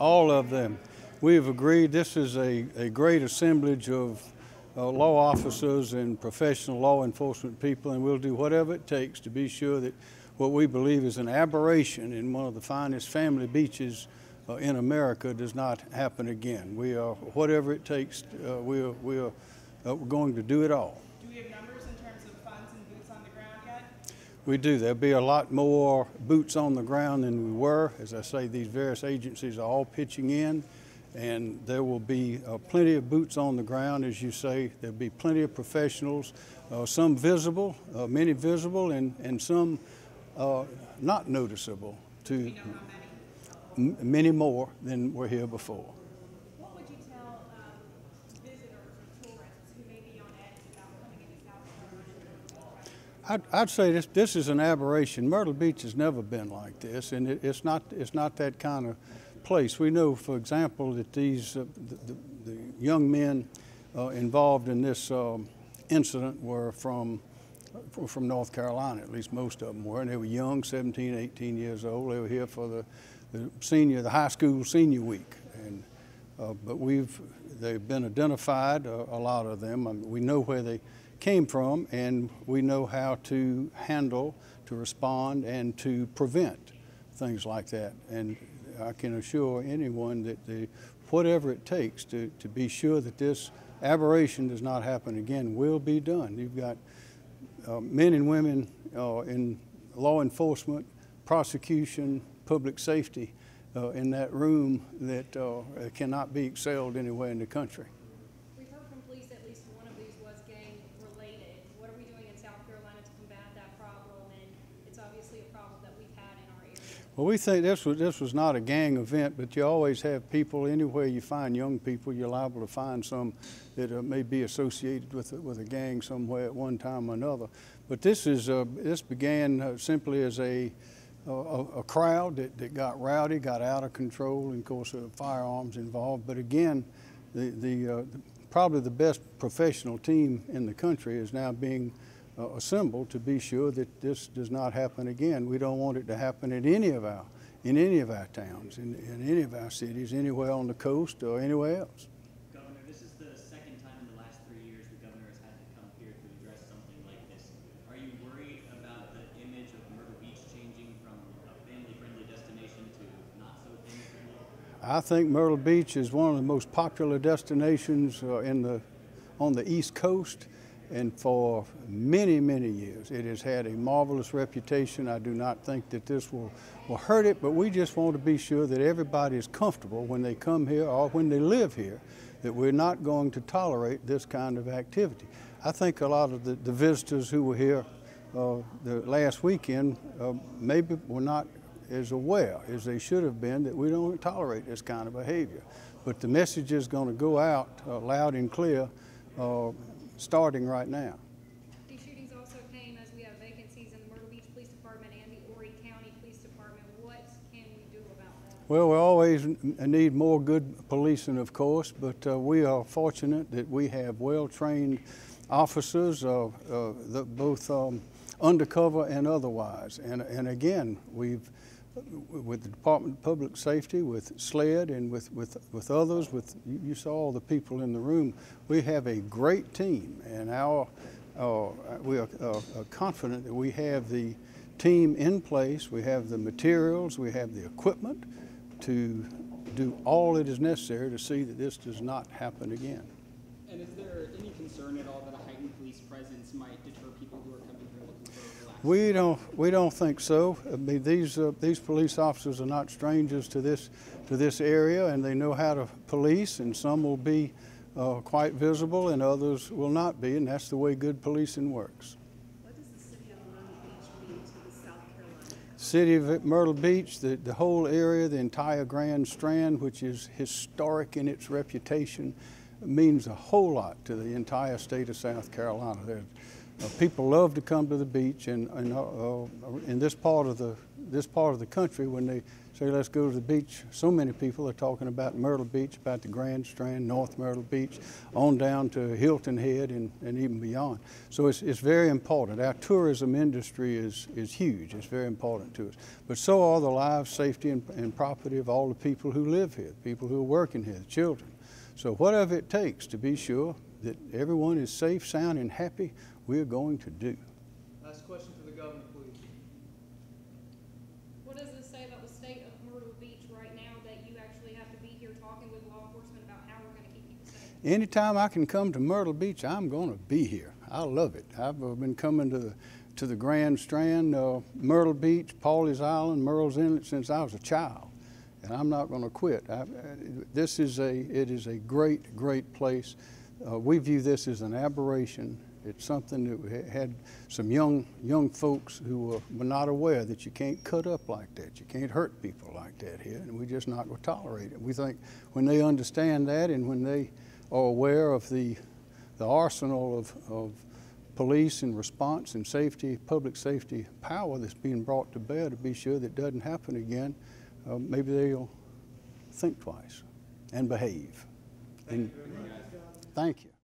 all of them. We have agreed this is a, a great assemblage of uh, law officers and professional law enforcement people, and we'll do whatever it takes to be sure that what we believe is an aberration in one of the finest family beaches uh, in America does not happen again. We are, whatever it takes, uh, we are, we are uh, going to do it all. Do we have numbers in terms of funds and boots on the ground yet? We do. There'll be a lot more boots on the ground than we were. As I say, these various agencies are all pitching in, and there will be uh, plenty of boots on the ground, as you say. There'll be plenty of professionals, uh, some visible, uh, many visible, and, and some uh, not noticeable to many more than were here before. What would you tell um, visitors or tourists who may be on edge about coming into South Carolina? I'd, I'd say this, this is an aberration. Myrtle Beach has never been like this, and it, it's, not, it's not that kind of place. We know, for example, that these uh, the, the, young men uh, involved in this um, incident were from, from North Carolina, at least most of them were, and they were young, 17, 18 years old. They were here for the, the senior, the high school senior week, and uh, but we've they've been identified, uh, a lot of them. I mean, we know where they came from, and we know how to handle, to respond, and to prevent things like that. And I can assure anyone that the, whatever it takes to, to be sure that this aberration does not happen again will be done. You've got uh, men and women uh, in law enforcement, prosecution, public safety uh, in that room that uh, cannot be excelled anywhere in the country. We've heard from police at least one of these was gang related. What are we doing in South Carolina to combat that problem? And it's obviously a problem that we've had in our area. Well, we think this was, this was not a gang event, but you always have people, anywhere you find young people, you're liable to find some that uh, may be associated with, with a gang somewhere at one time or another. But this is, uh, this began uh, simply as a, a, a crowd that, that got rowdy, got out of control, and of course, uh, firearms involved. But again, the, the, uh, probably the best professional team in the country is now being uh, assembled to be sure that this does not happen again. We don't want it to happen in any of our, in any of our towns, in, in any of our cities, anywhere on the coast or anywhere else. Governor, this is the second time in the last three years the governor has had to come here to address something like this. Are you worried about the image of Myrtle Beach changing from a family-friendly destination to not so family-friendly? I think Myrtle Beach is one of the most popular destinations uh, in the, on the East Coast, and for many, many years it has had a marvelous reputation. I do not think that this will, will hurt it, but we just want to be sure that everybody is comfortable when they come here or when they live here, that we're not going to tolerate this kind of activity. I think a lot of the, the visitors who were here uh, the last weekend uh, maybe were not as aware as they should have been that we don't tolerate this kind of behavior. But the message is going to go out uh, loud and clear uh, starting right now. These shootings also came as we have vacancies in the Myrtle Beach Police Department and the Horry County Police Department. What can we do about that? Well, we always need more good policing, of course, but uh, we are fortunate that we have well-trained officers, uh, uh, the, both um, undercover and otherwise. And, and again, we've, with the Department of Public Safety, with SLED, and with, with, with others, with you, saw all the people in the room, we have a great team, and our, we are uh, confident that we have the team in place, we have the materials, we have the equipment to do all that is necessary to see that this does not happen again. And is there any concern at all that a heightened police presence might deter people who are coming here? We don't, we don't think so. I mean, these, uh, these police officers are not strangers to this, to this area, and they know how to police, and some will be uh, quite visible, and others will not be, and that's the way good policing works. What does the city of Myrtle Beach mean to the South Carolina? City of Myrtle Beach, the, the whole area, the entire Grand Strand, which is historic in its reputation, means a whole lot to the entire state of South Carolina. There are Uh, people love to come to the beach, and, and uh, uh, in this part of the this part of the country, when they say let's go to the beach, so many people are talking about Myrtle Beach, about the Grand Strand, North Myrtle Beach, on down to Hilton Head, and, and even beyond. So it's, it's very important. Our tourism industry is is huge. It's very important to us. But so are the lives, safety, and, and property of all the people who live here, people who are working here, the children. So whatever it takes to be sure that everyone is safe, sound, and happy, we're going to do. Last question for the governor, please. What does this say about the state of Myrtle Beach right now that you actually have to be here talking with law enforcement about how we're gonna keep people safe? Anytime I can come to Myrtle Beach, I'm going to be here. I love it. I've uh, been coming to the to the Grand Strand, uh, Myrtle Beach, Pawleys Island, Murrells Inlet since I was a child, and I'm not going to quit. I, uh, this is a it is a great great place. Uh, we view this as an aberration. It's something that we had some young young folks who were, were not aware that you can't cut up like that. You can't hurt people like that here, and we're just not going to tolerate it. We think when they understand that and when they are aware of the the arsenal of, of police and response and safety, public safety power that's being brought to bear to be sure that doesn't happen again, uh, maybe they'll think twice and behave. And- Thank you.